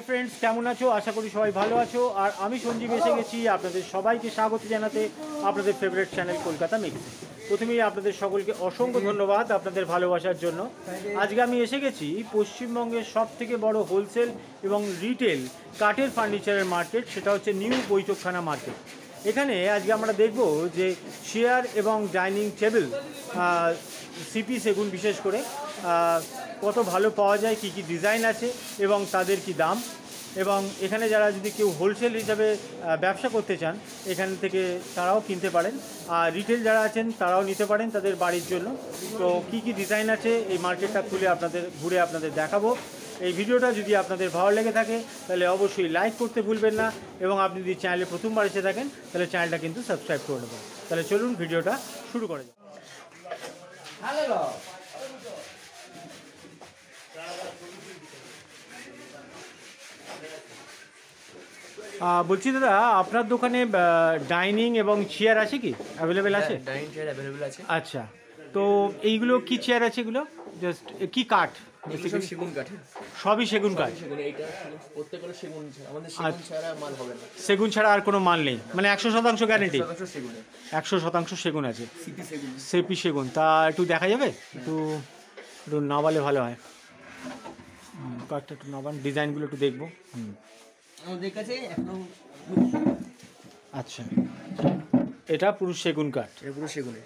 Hi friends, কেমন আছো? আশা করি সবাই ভালো আছো। আর আমি সঞ্জীব এসে গেছি আপনাদের সবাইকে স্বাগত জানাতে আপনাদের ফেভারিট চ্যানেল কলকাতা মিক্স প্রথমেই আপনাদের সকলকে অসংখ্য ধন্যবাদ আপনাদের ভালোবাসার জন্য। আজকে আমি এসে গেছি পশ্চিমবঙ্গের সব থেকে বড় হোলসেল এবং রিটেল কাঠের ফার্নিচারের মার্কেট সেটা হচ্ছে নিউ বৈঠকখানা মার্কেট এখানে আজকে আমরা দেখব যে চেয়ার এবং ডাইনিং টেবিল সিপি সেগুন বিশেষ করে কত ভালো পাওয়া যায়, কি কি ডিজাইন আছে এবং তাদের কি দাম। এবং এখানে যারা যদি কেউ হোলসেল হিসাবে ব্যবসা করতে চান, এখান থেকে তারাও কিনতে পারেন। আর রিটেল যারা আছেন, তারাও নিতে পারেন তাদের বাড়ির জন্য। তো কি কি ডিজাইন আছে, এই মার্কেটটা খুলে আপনাদের, ঘুরে আপনাদের দেখাবো। এই ভিডিওটা যদি আপনাদের ভালো লেগে থাকে, তাহলে অবশ্যই লাইক করতে ভুলবেন না। এবং আপনি যদি চ্যানেলে প্রথমবার এসে থাকেন, তাহলে চ্যানেলটা কিন্তু সাবস্ক্রাইব করে নেবেন। তাহলে চলুন ভিডিওটা শুরু করা যাক। বলছি দাদা আপনার দোকানে ডাইনিং এবং চেয়ার আছে কি? অ্যাভেলেবেল আছে? ডাইনিং চেয়ার অ্যাভেলেবল আছে। আচ্ছা তো এইগুলো কি চেয়ার আছে এগুলো? জাস্ট কি কাঠ সেগুন কাঠের। সবই সেগুন কাঠ? আচ্ছা। সেগুন ছাড়া আর কোনো মাল নেই? মানে একশো শতাংশ গ্যারেন্টি একশো শতাংশ সেগুন আছে। সেপি সেগুন। তা একটু দেখা যাবে? একটু একটু নাবালে ভালো হয়। কাঠটা একটু নাবান ডিজাইনগুলো একটু দেখব। হুম। আমাদের কাছে এখনও আচ্ছা। এটা পুরুষ সেগুন কাঠ। এটা পুরো সেগুনের।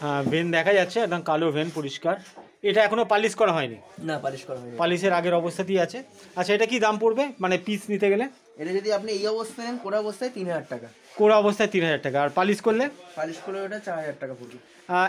হ্যাঁ ভেন দেখা যাচ্ছে একদম কালো ভেন পরিষ্কার। এটা এখনও পালিশ করা হয়নি। না পালিশ করা হয়নি। পালিশের আগের অবস্থাতেই আছে। আচ্ছা এটা কি দাম পড়বে? মানে পিস নিতে গেলে? এটা যদি আপনি এই অবস্থায় নেন কোরা অবস্থায় তিন হাজার টাকা। কোড়া অবস্থায় তিন হাজার টাকা। আর পালিশ করলে? পালিশ করে ওটা চার হাজার টাকা পড়বে।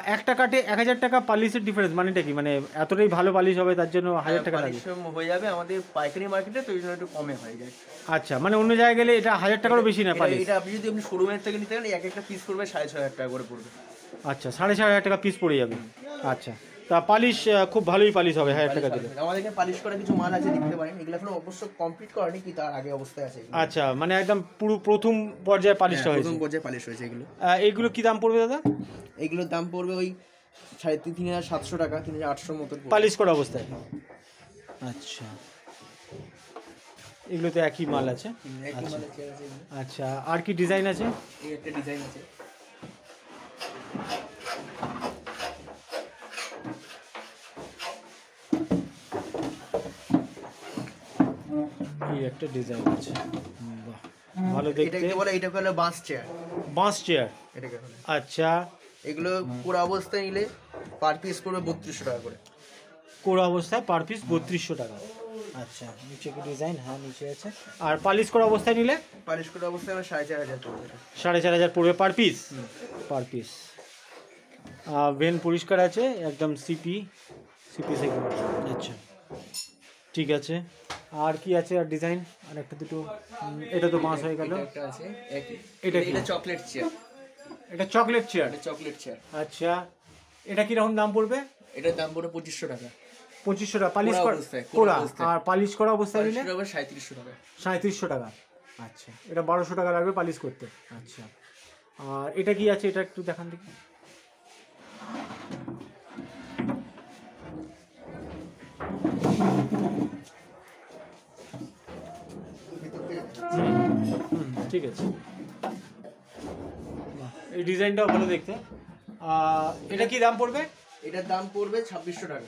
একটা কাটে এক হাজার টাকা পালিশের ডিফারেন্স মানেটা কি? মানে এতটাই ভালো পালিশ হবে তার জন্য হাজার টাকা লাগে। পালিশ হয়ে যাবে আমাদের পাইকারি মার্কেটে তো ওই জন্য একটু কমে হয়ে যায়। আচ্ছা মানে অন্য জায়গায় গেলে এটা হাজার টাকারও বেশি না এটা- পালিশ? এটা আপনি যদি আপনি শোরুমের থেকে নিতে গেলে এক একটা পিস করবে সাড়ে ছয় হাজার টাকা করে পড়বে। আচ্ছা সাড়ে চার হাজার টাকা পিস পড়ে যাবে। আচ্ছা। তা পালিশ খুব ভালোই পালিশ হবে হাজার টাকা দিলে। আমাদের এখানে পালিশ করা কিছু মাল আছে দেখতে পারেন। এগুলো এখনও অবশ্য কমপ্লিট করেনি কি তার আগে অবস্থায় আছে আচ্ছা মানে একদম পুরো প্রথম পর্যায়ে পালিশটা হ্যাঁ, হয়েছে। প্রথম পর্যায়ে পালিশ হয়েছে এগুলো। আহ, এইগুলো কি দাম পড়বে দাদা? এগুলোর দাম পড়বে ওই সাড়ে তিন তিন হাজার সাতশো টাকা তিন হাজার আটশোর মতো পালিশ করা অবস্থায়? আচ্ছা। এগুলো তো একই মাল আছে। এগুলো। আচ্ছা আর কি ডিজাইন আছে? এই একটা ডিজাইন আছে। এই একটা ডিজাইন আছে। ভালো দেখতে। এটাকে বলে? এটাকে বলে বাঁশ চেয়ার বাঁশ চেয়ার এটাকে বলে? আচ্ছা। এগুলো পুরো অবস্থায় নিলে পার পিস করবে বত্রিশশো টাকা করে। কোড়া অবস্থায় পার পিস বত্রিশশো টাকা। আচ্ছা নিচে কি ডিজাইন হ্যাঁ নিচে আছে। আর পালিশ করা অবস্থায় নিলে? পালিশ করা অবস্থায় আমার সাড়ে চার হাজার পড়বে সাড়ে চার হাজার পড়বে পার পিস পার পিস ভেন পরিষ্কার আছে একদম সিপি সিপি সেগুলো আচ্ছা ঠিক আছে। আর কি আছে আর ডিজাইন আর একটা দুটো এটা তো বাঁশ হয়ে গেল। এটা কি? চকলেট চেয়ার এটা চকলেট চেয়ার চকলেট চেয়ার আচ্ছা। এটা কীরকম দাম পড়বে? এটার দাম পড়বে পঁচিশশো টাকা। পঁচিশশো টাকা। পালিশ করা অবস্থায়। আর পালিশ করা অবস্থায় নিলে? সাঁত্রিশশো টাকা। সাঁত্রিশশো টাকা। আচ্ছা। এটা বারোশো টাকা লাগবে পালিশ করতে। আচ্ছা। আর এটা কি আছে? এটা একটু দেখান দেখি। হুম, ঠিক আছে। এই ডিজাইনটাও ভালো দেখতে। এটা কি দাম পড়বে? এটার দাম পড়বে ছাব্বিশশো টাকা।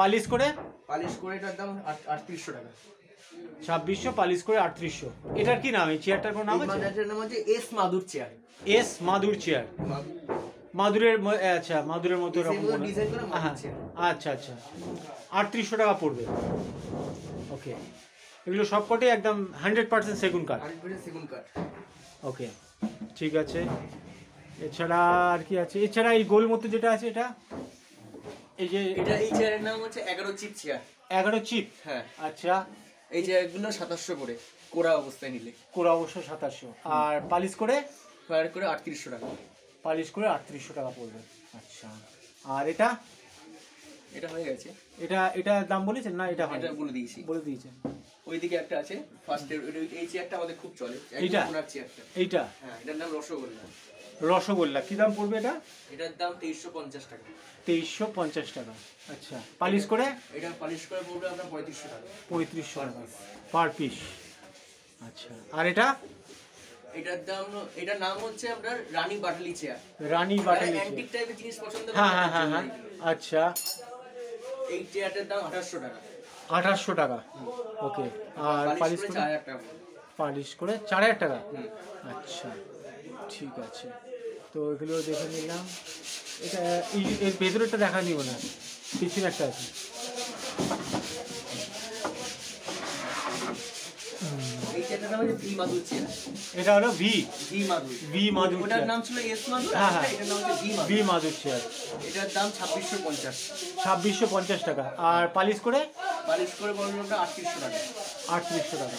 পালিশ করে? পালিশ করে এটার দাম আটত্রিশশো টাকা। ছাব্বিশশো পালিশ করে আটত্রিশশো। এটার কি নাম? এই চেয়ারটার কোনো নাম আছে? মাদারটার নাম হচ্ছে এস মাদুর চেয়ার এস মাদুর চেয়ার মাদুরের আচ্ছা মাদুরের মতো এরকম হ্যাঁ, আচ্ছা আচ্ছা। আটত্রিশশো টাকা পড়বে। ওকে। এগুলো সবকটাই একদম হান্ড্রেড পার্সেন্ট সেগুন কাঠ। সেগুন কাঠ। ওকে ঠিক আছে। এছাড়া আর কি আছে? এছাড়া এই গোল মতো যেটা আছে এটা? এই যে এটা এই চেয়ারের নাম হচ্ছে এগারো চিপ চেয়ার। এগারো চিপ? হ্যাঁ। আচ্ছা। এই চেয়ারগুলো সাতাশশো করে কোরা অবস্থায় নিলে। কোরা অবশ্য সাতাশশো। আর পালিশ করে? ফায়ার করে আটত্রিশশো টাকা। পালিশ করে আটত্রিশশো টাকা পড়বে। আচ্ছা। আর এটা? এটা হয়ে গেছে। এটা এটা দাম বলেছেন না এটা হয়? এটা বলে দিয়েছি। বলে দিয়েছেন। ওইদিকে একটা আছে ফার্স্ট এই চেয়ারটা আমাদের খুব চলে। এইটা? ওনার চেয়ারটা এইটা? হ্যাঁ এটার নাম রসগোল্লা। রসগোল্লা। কি দাম পড়বে এটা? এটার দাম তেইশশো পঞ্চাশ টাকা। তেইশশো পঞ্চাশ টাকা। আচ্ছা পালিশ করে? এটা পালিশ করে পড়বে আপনার পঁয়ত্রিশশো টাকা। পঁয়ত্রিশশো টাকা। পার পিস আচ্ছা আর এটা? এটার দাম এটার নাম হচ্ছে আপনার রানী বাটালি চেয়ার রানী বাটালি অ্যান্টিক টাইপের জিনিস পছন্দ হ্যাঁ হ্যাঁ হ্যাঁ হ্যাঁ। আচ্ছা। এই চেয়ারটার দাম আঠাশশো টাকা। আঠাশশো টাকা। ওকে আর পালিশ করে পালিশ করে চার হাজার টাকা? আচ্ছা ঠিক আছে। তো এগুলো দেখে নিলাম। এটা এর ভেতরেরটা দেখা নিব না। পিছনে একটা আছে। এটা হলো ভি। ভি মাধুর ওটার নাম ছিল এস মাধুর হ্যাঁ, হ্যাঁ। ভি মাধুর চেয়ার এটার দাম ছাব্বিশশো পঞ্চাশ। ছাব্বিশশো পঞ্চাশ টাকা। আর পালিশ করে পালিশ করে বলল আটত্রিশশো টাকা। আটত্রিশশো টাকা।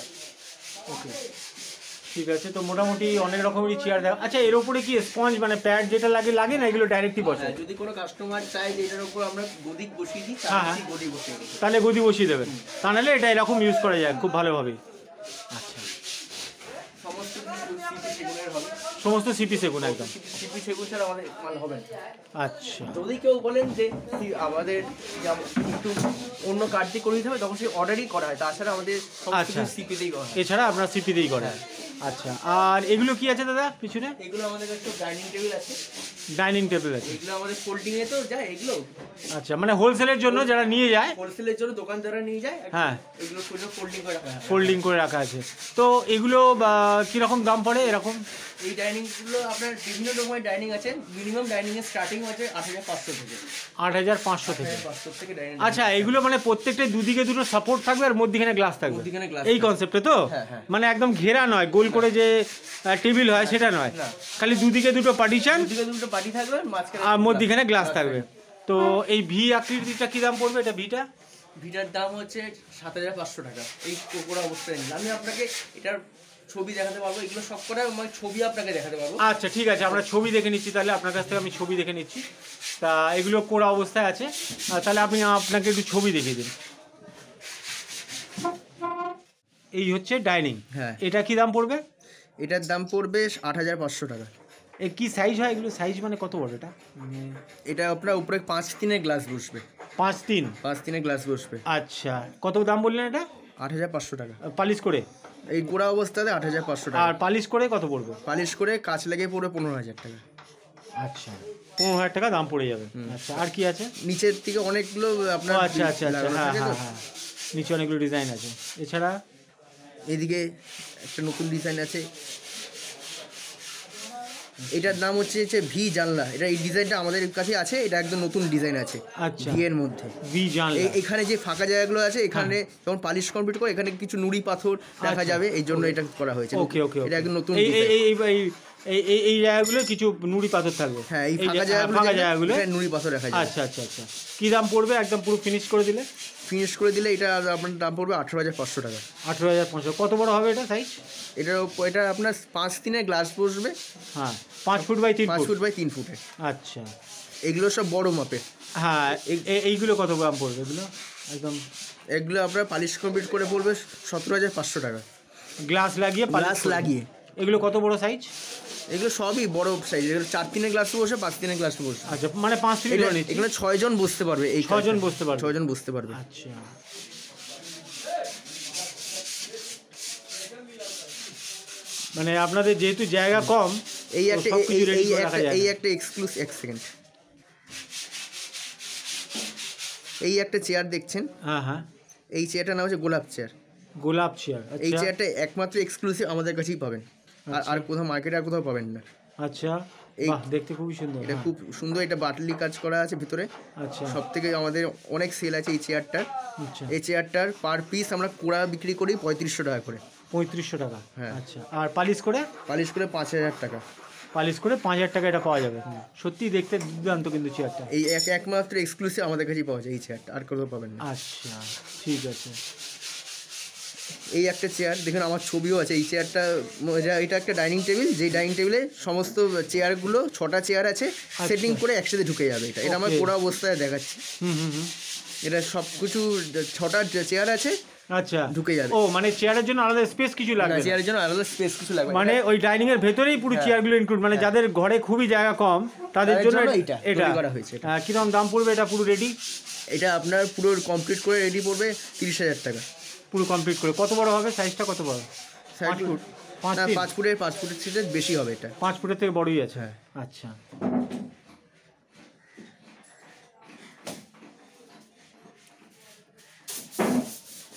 ওকে। ঠিক আছে তো মোটামুটি অনেক রকমেরই চেয়ার দেখা আচ্ছা এর উপরে কি স্পঞ্জ মানে প্যাড যেটা লাগে লাগে না এগুলো ডাইরেক্টই বসে হ্যাঁ, যদি কোনো কাস্টমার চায় যে এটার উপর আমরা গদিক বসিয়ে দিই হ্যাঁ, তাহলে হ্যাঁ। গদি বসিয়ে তাহলে গদি বসিয়ে দেবেন তা নাহলে এটা এরকম ইউজ করা যায় খুব ভালোভাবে আচ্ছা। সমস্ত কিছু হবে। সমস্ত সিপি সেগুন একদম। সিপি সেগুন ছাড়া আমাদের মাল হবে আচ্ছা। যদি কেউ বলেন যে আমাদের একটু অন্য কার্ড দিয়ে করে দিতে হবে তখন সেই অর্ডারই করা হয়। তাছাড়া আমাদের আচ্ছা। সিপিতেই করা হয়। এছাড়া আপনার সিপি দিয়েই করেন আচ্ছা আর এগুলো কি আছে দাদা পিছনে? এগুলো আমাদের কাছে ডাইনিং টেবিল আছে। ডাইনিং টেবিল আছে। এগুলো আমাদের ফোল্ডিং এ তো যায় এগুলো। আচ্ছা মানে হোলসেলের জন্য যারা নিয়ে যায় হোলসেলের জন্য দোকান যারা নিয়ে যায় হ্যাঁ। এগুলো পুরো ফোল্ডিং করে রাখা ফোল্ডিং করে রাখা আছে। তো এগুলো বা, কীরকম দাম পড়ে এরকম? এই ডাইনিংগুলো আপনার বিভিন্ন রকমের ডাইনিং আছে। মিনিমাম ডাইনিং এর স্টার্টিং আছে আট হাজার পাঁচশো থেকে। আট হাজার পাঁচশো থেকে। আচ্ছা এগুলো মানে প্রত্যেকটা দুদিকে দুটো সাপোর্ট থাকবে আর মধ্যিখানে গ্লাস থাকবে? মধ্যিখানে এই। কনসেপ্টে তো? হ্যাঁ, হ্যাঁ। মানে একদম ঘেরা নয় গোল করে যে টেবিল হয় সেটা নয়। খালি দুদিকে দুটো পার্টিশন দুটো বাটি থাকবে আর মধ্যিখানে গ্লাস থাকবে। তো এই ভি আকৃতিটা কি দাম পড়বে? এটা ভিটা ভিটার দাম হচ্ছে সাত হাজার পাঁচশো টাকা। এই কোকোড়া অবস্থায় নিলে আমি আপনাকে এটার ছবি দেখাতে পারব। এগুলো সব কটা আমি ছবি আপনাকে দেখাতে পারব। আচ্ছা ঠিক আছে। আমরা ছবি দেখে নিচ্ছি তাহলে। আপনার কাছ থেকে আমি ছবি দেখে নিচ্ছি। তা এগুলো কোড়া অবস্থায় আছে। তাহলে আপনি আপনাকে একটু ছবি দেখিয়ে দিন। এই হচ্ছে ডাইনিং। হ্যাঁ। এটা কি দাম পড়বে? এটার দাম পড়বে আট হাজার পাঁচশো টাকা। এ কি সাইজ হয় এগুলো? সাইজ মানে কত বড় এটা? মানে এটা আপনার উপরে পাঁচ তিনের গ্লাস বসবে। পাঁচ তিন পাঁচ তিনের গ্লাস বসবে। আচ্ছা। কত দাম বললেন এটা? আট হাজার পাঁচশো টাকা। পালিশ করে? এই গোড়া অবস্থাতে আট হাজার পাঁচশো টাকা। আর পালিশ করে কত পড়বে? পালিশ করে কাজ লাগিয়ে পড়বে পনেরো হাজার টাকা। আচ্ছা। পনেরো হাজার টাকা দাম পড়ে যাবে। আচ্ছা আর কি আছে? নিচের থেকে অনেকগুলো আপনার আচ্ছা আচ্ছা আচ্ছা। হ্যাঁ তো। হ্যাঁ হ্যাঁ। নিচে অনেকগুলো ডিজাইন আছে। এছাড়া এদিকে একটা নতুন ডিজাইন আছে। এটার নাম হচ্ছে হচ্ছে ভি জানলা। এটা এই ডিজাইনটা আমাদের কাছে আছে এটা একদম নতুন ডিজাইন আছে। আচ্ছা। ভি এর মধ্যে। ভি জানলা। এখানে যে ফাঁকা জায়গাগুলো আছে এখানে যখন পালিশ কমপ্লিট করে এখানে কিছু নুড়ি পাথর দেখা আচ্ছা। যাবে এই জন্য এটা করা হয়েছে। ওকে ওকে এটা একদম নতুন এই এই। এই এই- এই জায়গাগুলো কিছু নুড়ি পাথর থাকবে। হ্যাঁ এই ফাঁকা হ্যাঁ, জায়গাগুলো ফাঁকা জায়গাগুলো। নুড়ি পাথর দেখা যাবে। আচ্ছা আচ্ছা আচ্ছা। কি দাম পড়বে? একদম পুরো ফিনিশ করে দিলে? ফিনিশ করে দিলে এটা আপনার দাম পড়বে আঠেরো হাজার পাঁচশো টাকা। আঠেরো হাজার পাঁচশো। কত বড় হবে এটা সাইজ ওপ- এটা আপনার পাঁচ তিনের গ্লাস বসবে। হ্যাঁ পাঁচ ফুট বাই তিন পাঁচ ফুট ফুট বাই তিন ফুটের আচ্ছা। এগুলো সব বড় মাপের। হ্যাঁ এই- এই- এইগুলো কত গ্রাম পড়বে এগুলো? একদম। এগুলো আপনার পালিশ কমপ্লিট করে পড়বে সতেরো হাজার পাঁচশো টাকা। গ্লাস লাগিয়ে গ্লাস লাগিয়ে। এগুলো কত বড় সাইজ এগুলো সবই বড় সাইজ এগুলো চার তিনের গ্লাস বসে পাঁচ তিনের গ্লাস বসে। আচ্ছা মানে পাঁচ থেকে এগুলো ধরে নিচ্ছি। এগুলো ছয় জন বসতে পারবে এই ছজন বসতে পারবে। ছয় জন বসতে পারবে। আচ্ছা। মানে আপনাদের যেহেতু জায়গা কম এই একটা এই- একটা এই একটা এক্সক্লুস এক সেকেন্ড এই একটা চেয়ার দেখছেন? হ্যাঁ হ্যাঁ। এই চেয়ারটার নাম হচ্ছে গোলাপ চেয়ার গোলাপ চেয়ার এই আচ্ছা। চেয়ারটা একমাত্র এক্সক্লুসিভ আমাদের কাছেই পাবেন। আর আর কোথাও মার্কেটে আর কোথাও পাবেন না। আচ্ছা। এই- দেখতে খুবই সুন্দর। এটা। খুব সুন্দর এটা বাটলি কাজ করা আছে ভিতরে। আচ্ছা। সব থেকে আমাদের অনেক সেল আছে এই চেয়ারটার আচ্ছা। এই চেয়ারটার পার পিস আমরা কোড়া বিক্রি করি পঁয়ত্রিশশো টাকা করে। পঁয়ত্রিশশো টাকা? হ্যাঁ। আচ্ছা। আর পালিশ করে? পালিশ করে পাঁচ হাজার টাকা। পালিশ করে পাঁচ হাজার টাকা এটা পাওয়া যাবে। সত্যি দেখতে দুর্দান্ত কিন্তু চেয়ারটা এই এক একমাত্র এক্সক্লুসিভ আমাদের কাছেই পাওয়া যায় এই চেয়ারটা আর কোথাও পাবেন না। আচ্ছা। ঠিক আছে। এই একটা চেয়ার দেখুন আমার ছবিও আছে এই চেয়ারটা এটা একটা ডাইনিং টেবিল যেই ডাইনিং টেবিলে সমস্ত চেয়ারগুলো ছটা চেয়ার আছে সেটিং করে একসাথে ঢুকে যাবে এটা। এটা আমার. পুরো অবস্থায় দেখাচ্ছি। হুম হুম হুম। এটা সব কিছু ছটা চেয়ার আছে আচ্ছা। ঢুকে যাবে। ও মানে চেয়ারের জন্য আলাদা স্পেস কিছু লাগবে। চেয়ারের জন্য আলাদা স্পেস কিছু লাগবে মানে ওই ডাইনিং এর ভেতরেই পুরো চেয়ারগুলো ইনক্লুড মানে যাদের ঘরে খুবই জায়গা কম তাদের জন্য এটা। এটা করা হয়েছে। হ্যাঁ, কীরকম দাম পড়বে এটা পুরো রেডি এটা আপনার পুরো কমপ্লিট করে রেডি পড়বে তিরিশ হাজার টাকা। পুরো কমপ্লিট করে। কত বড় হবে? সাইজটা কত বড়? পাঁচ ফুট। পাঁচ পাঁচ ফুটের পাঁচ ফুটের সিটের বেশি হবে এটা। পাঁচ ফুটের থেকে বড়ই আছে? হ্যাঁ। আচ্ছা।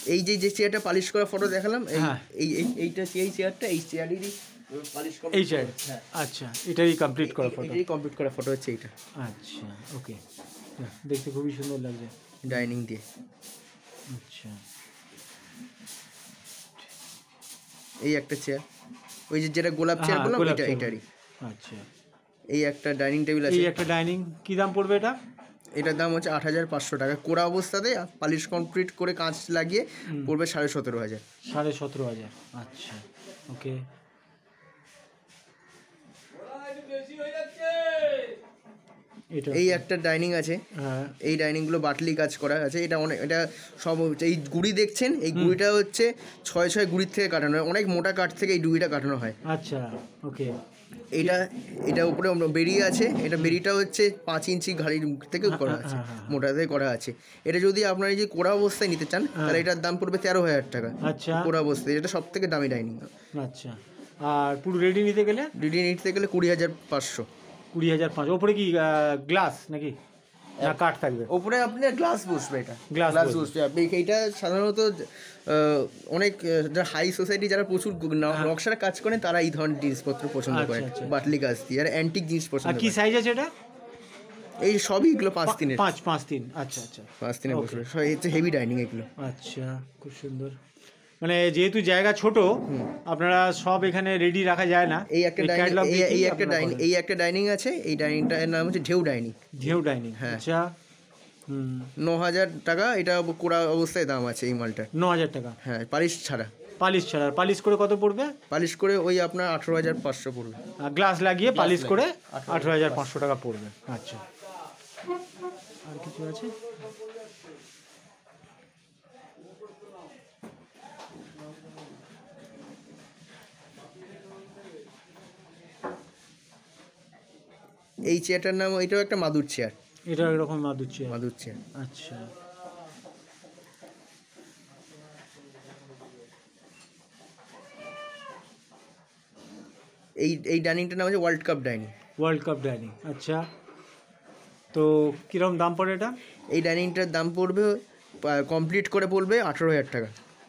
এই যে যে চেয়ারটা পালিশ করা ফটো দেখালাম এই হ্যাঁ। এই এই- এইটা এই চেয়ারটা এই চেয়ারেরই পালিশ করা এই চেয়ার হ্যাঁ। আচ্ছা এটাই কমপ্লিট করা ফটো এটাই কমপ্লিট করা ফটো হচ্ছে এইটা। আচ্ছা ওকে দেখতে খুবই সুন্দর লাগছে। ডাইনিং দিয়ে। আচ্ছা। এই একটা চেয়ার ওই যে যেটা গোলাপ চেয়ার হ্যাঁ, বললাম এটা। এটারই আচ্ছা। এই একটা ডাইনিং টেবিল আছে। এই একটা ডাইনিং কি দাম পড়বে এটা? এটার দাম হচ্ছে আট হাজার পাঁচশো টাকা। কোরা অবস্থাতে পালিশ কমপ্লিট করে কাঁচ লাগিয়ে পড়বে সাড়ে সতেরো হাজার। সাড়ে সতেরো হাজার আচ্ছা ওকে এটা এই একটা ডাইনিং আছে। হ্যাঁ। এই ডাইনিংগুলো বাটলি কাজ করা আছে। এটা অনেক এটা সব হচ্ছে এই গুড়ি দেখছেন? এই গুড়িটা হচ্ছে ছয় ছয় গুড়ির থেকে কাটানো হয়। অনেক মোটা কাঠ থেকে এই গুড়িটা কাটানো হয়। আচ্ছা ওকে। এটা এটা উপরে বেরিয়ে আছে। এটা বেরিটা হচ্ছে পাঁচ ইঞ্চি ঘাড়ির মুখ থেকে করা আছে। হ্যাঁ, হ্যাঁ, মোটা থেকে করা আছে। এটা যদি আপনার এই যে কোড়া অবস্থায় নিতে চান তাহলে এটার দাম পড়বে তেরো হাজার টাকা। আচ্ছা। কোড়া অবস্থায়। এটা সব থেকে দামি ডাইনিং আচ্ছা। আর পুরো রেডি নিতে গেলে? ডিডি নিতে গেলে কুড়ি হাজার পাঁচশো। কুড়ি হাজার পাঁচ ওপরে কি গ্লাস নাকি? না কাঠ থাকবে। ওপরে আপনি গ্লাস বসবে এটা। গ্লাস বসবে। আপনি এইটা সাধারণত অনেক হাই সোসাইটি যারা প্রচুর ন- নকশার কাজ করেন তারা এই ধরনের জিনিসপত্র পছন্দ হ্যাঁ। আচ্ছা, করেন আচ্ছা। বাটলি গাছ দিয়ে আর অ্যান্টিক জিনিস পছন্দ কি সাইজ আছে এটা? এই সবই এগুলো পাঁচ দিনের। পাঁচ পাঁচ তিন। আচ্ছা আচ্ছা। পাঁচ দিনে বসবে। হেভি ডাইনিং এগুলো। আচ্ছা খুব সুন্দর। মানে যেহেতু জায়গা ছোট আপনারা সব এখানে রেডি রাখা যায় না। এই একটা এই একটা ডাইনিং। এই একটা ডাইনিং আছে এই ডাইনিংটার নাম হচ্ছে ঢেউ ডাইনিং ঢেউ ডাইনিং হ্যাঁ। আচ্ছা। ন হাজার টাকা এটা কোড়া অবস্থায় দাম আছে এই মালটা ন হাজার টাকা। হ্যাঁ পালিশ ছাড়া। পালিশ ছাড়া। পালিশ করে কত পড়বে? পালিশ করে ওই আপনার আঠেরো হাজার পাঁচশো পড়বে। আর গ্লাস লাগিয়ে পালিশ করে আঠেরো হাজার পাঁচশো টাকা পড়বে। আচ্ছা। আর কিছু আছে? এই চেয়ারটার নাম এটাও একটা মাদুর চেয়ার। এটা এরকম মাদুর চেয়ার। মাদুর চেয়ার। আচ্ছা। এই এই ডাইনিংটার নাম হচ্ছে world cup dining. World cup dining আচ্ছা। তো কীরকম দাম পড়ে এটা? এই ডাইনিংটার দাম পড়বে কমপ্লিট করে পড়বে আঠেরো হাজার টাকা।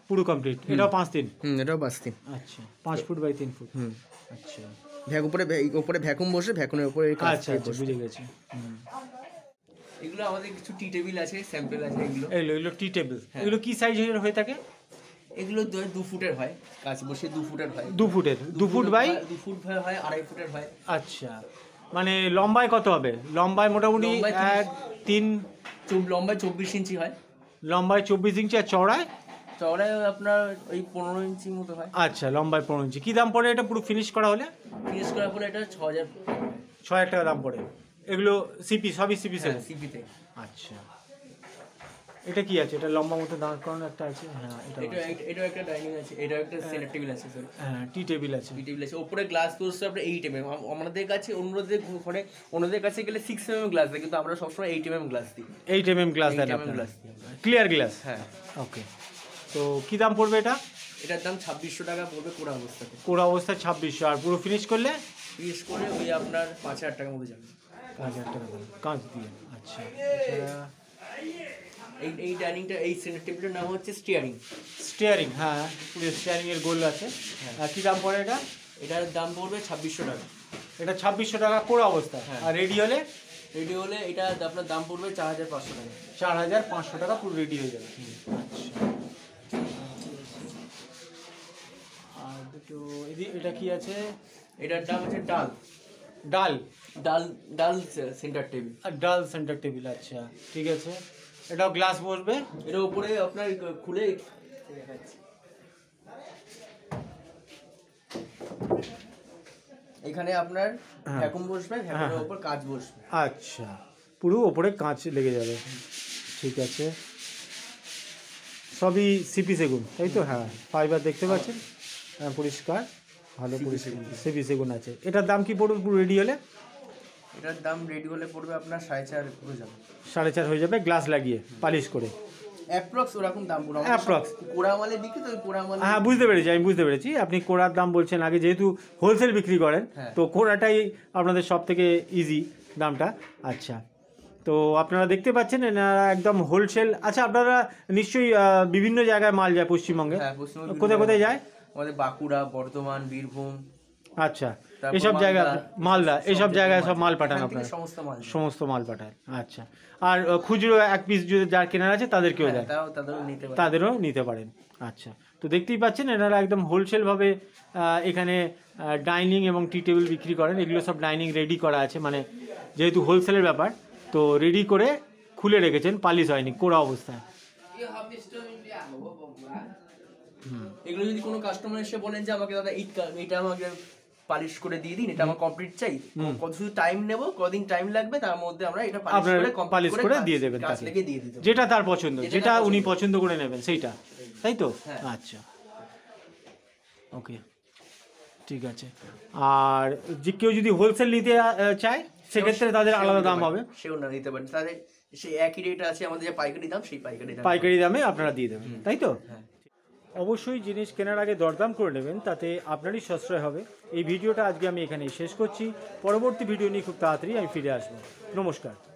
পুরো কমপ্লিট এটাও পাঁচ দিন? হুম এটাও পাঁচ দিন। আচ্ছা পাঁচ ফুট বাই তিন ফুট। হুম। আচ্ছা। ভ্যাক উপরে ভ্যা- উপরে ভ্যাকুম বসে ভ্যাকুমের উপরে কাজ আচ্ছা আচ্ছা বুঝে গেছি। হুম। এগুলো আমাদের কিছু টি টেবিল আছে স্যাম্পল আছে এগুলো। এগুলো এগুলো টি টেবিল। হ্যাঁ। এগুলো কি সাইজ হয়ে থাকে? এগুলো দু- ফুটের হয় কাজ বসে দু ফুটের হয়। দু ফুটের দু ফুট বাই? দু ফুট হয়- আড়াই ফুটের হয়। আচ্ছা। মানে লম্বায় কত হবে? লম্বায় মোটামুটি লম্বায় এক তিন লম্বায় চব্বিশ ইঞ্চি হয়। লম্বায় চব্বিশ ইঞ্চি আর চওড়ায় চওড়ায় আপনার ওই পনেরো ইঞ্চি মতো হয়। আচ্ছা লম্বায় পনেরো ইঞ্চি। কী দাম পড়ে এটা পুরো ফিনিশ করা হলে? ফিনিশ করার পরে এটা ছ হাজার ছ হাজার টাকা দাম পড়ে। এগুলো সিপি সবই সিপি সেট সিপিতে আচ্ছা। এটা কি আছে? এটা লম্বা মতো দাঁড় করানো একটা আছে? হ্যাঁ এটা এটা একটা ডাইনিং আছে। এটাও একটা সেন্টার টেবিল আছে স্যার হ্যাঁ টি টেবিল আছে। টি টেবিল আছে। উপরে গ্লাস বসছে আপনার এইট এম এম আমাদের কাছে অন্যদের ঘরে অন্যদের কাছে গেলে সিক্স এম এম গ্লাস দেয় কিন্তু আমরা সবসময় এইট এম এম গ্লাস দিই। এইট এম এম গ্লাস দেন 8 আপনারা? glass দিই আমরা। ক্লিয়ার গ্লাস হ্যাঁ। ওকে তো কী দাম পড়বে এটা? এটার দাম ছাব্বিশশো টাকা পড়বে কোড়া অবস্থাতে। পুরো অবস্থা ছাব্বিশশো। আর পুরো ফিনিশ করলে? ফিনিশ করে ওই আপনার পাঁচ হাজার টাকার মধ্যে যাবে। পাঁচ হাজার টাকা দাম। কাঁচ দিয়ে। আচ্ছা এই এই ডাইনিংটা এই সেন্টার টেবিলের নাম হচ্ছে স্টিয়ারিং স্টিয়ারিং হ্যাঁ পুরো স্টিয়ারিং এর গোল আছে। আর কী দাম পড়ে এটা? এটার দাম পড়বে ছাব্বিশশো টাকা। এটা ছাব্বিশশো টাকা করে অবস্থা। হ্যাঁ। আর রেডি হলে? রেডি হলে এটা আপনার দাম পড়বে চার হাজার পাঁচশো টাকা। চার হাজার পাঁচশো টাকা পুরো রেডি হয়ে যাবে। আচ্ছা। এদি- এটা কি আছে? এটার দাম হচ্ছে ডাল। ডাল। ডাল ডাল সেন্টার টেবিল আর ডাল সেন্টার টেবিল আচ্ছা ঠিক আছে। এটাও গ্লাস বসবে? এটার উপরে আপনার খুলে এখানে আপনার। ভ্যাকুম বসবে ভ্যাকুমের হ্যাঁ। উপর কাজ বসবে। আচ্ছা পুরো ওপরে কাঁচ লেগে যাবে। ঠিক আছে। সবই সিপি সেগুন তাই তো? হ্যাঁ ফাইবার দেখতে পাচ্ছেন? পরিষ্কার। ভালো পরিষ্কার। সিপি সেগুন আছে। এটার দাম কি পড়বে পুরো রেডি হলে এটার দাম রেডি হলে পড়বে আপনার সাড়ে চার হয়ে যাবে। সাড়ে চার হয়ে যাবে গ্লাস লাগিয়ে পালিশ করে। অ্যাপ্রক্স ওরকম দাম বিক্রি তো ওই হ্যাঁ বুঝতে পেরেছি আমি বুঝতে পেরেছি। আপনি কোড়ার দাম বলছেন আগে যেহেতু হোলসেল বিক্রি করেন হ্যাঁ। তো কোড়াটাই আপনাদের সব থেকে ইজি দামটা। আচ্ছা তো আপনারা দেখতে পাচ্ছেন এনারা একদম হোলসেল আচ্ছা আপনারা নিশ্চয়ই বিভিন্ন জায়গায় মাল যায় হ্যাঁ পশ্চিমবঙ্গে কোথায় কোথায় যায়? আমাদের বাঁকুড়া বর্ধমান বীরভূম আচ্ছা এসব জায়গা মালদা, এসব জায়গায় সব মাল পাঠান আপনারা? সমস্ত মাল যায়। সমস্ত মাল পাঠান আচ্ছা। আর খুচরো এক পিস যদি যার কেনার আছে তাদেরকেও হ্যাঁ, দেয় তাদেরও নিতে পারে তাদেরও নিতে পারেন আচ্ছা। তো দেখতেই পাচ্ছেন এনারা একদম হোলসেলভাবে এখানে ডাইনিং এবং টি টেবিল বিক্রি করেন। এগুলো সব ডাইনিং রেডি করা আছে মানে যেহেতু হোলসেলের ব্যাপার তো রেডি করে খুলে রেখেছেন পালিশ হয়নি কোরা অবস্থায়। এগুলো যদি কোনো কাস্টমার এসে বলেন যে আমাকে দাদা এই কা- এটা আমাকে পালিশ করে দিয়ে দিন এটা আমার কমপ্লিট চাই কত শুধু টাইম নেব কদিন টাইম লাগবে তার মধ্যে আমরা এটা পালিশ করে পালিশ করে দিয়ে দেবেন তাকে। দিয়ে দিতে যেটা তার পছন্দ যেটা উনি পছন্দ। পছন্দ করে নেবেন সেইটা। তাই তো? হ্যাঁ। আচ্ছা। ওকে। ঠিক আছে। আর যে কেউ যদি হোলসেল নিতে চায় সেক্ষেত্রে তাদের আলাদা দাম হবে। সেও না নিতে পারেন তাদের সেই একই রেট আছে আমাদের যে পাইকারি দাম সেই পাইকারি দাম পাইকারি দামে আপনারা দিয়ে দেবেন। তাই তো? হ্যাঁ। অবশ্যই জিনিস কেনার আগে দরদাম করে নেবেন, তাতে আপনারই সাশ্রয় হবে। এই ভিডিওটা আজকে আমি এখানেই শেষ করছি। পরবর্তী ভিডিও নিয়ে খুব তাড়াতাড়ি আমি ফিরে আসব। নমস্কার।